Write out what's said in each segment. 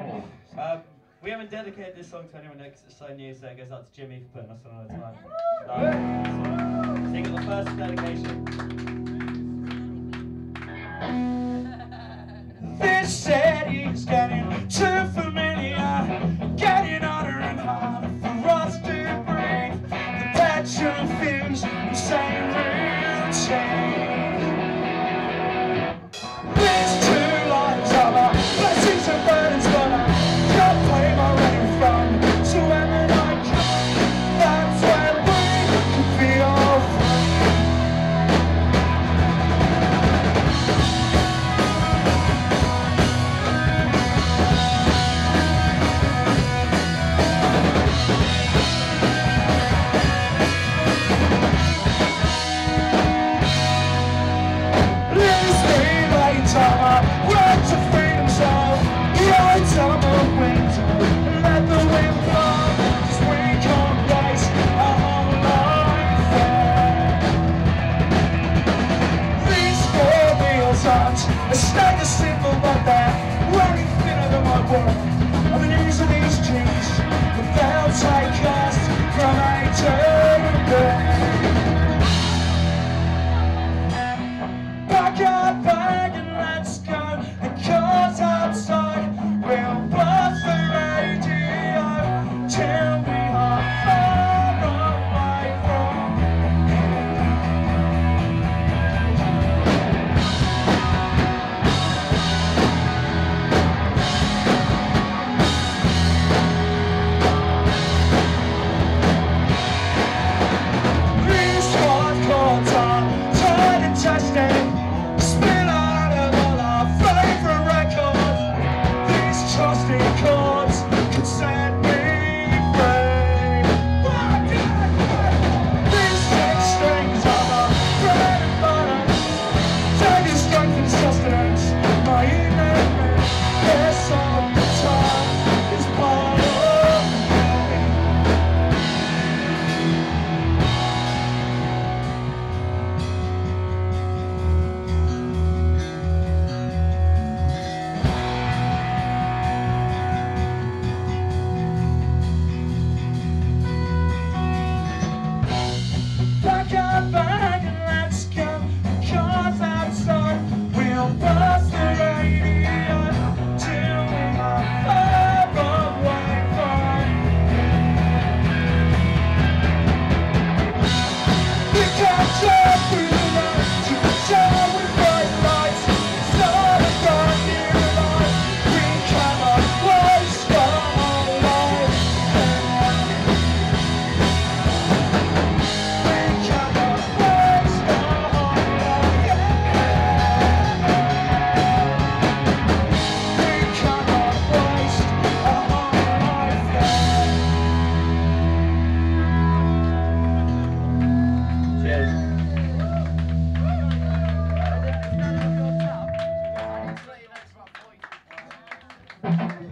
Um, we haven't dedicated this song to anyone because it's so new, so it goes out to Jimmy for putting us on all the time. Um, so, it the first dedication. This aren't a status symbol But they're way thinner than my world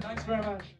Thanks very much.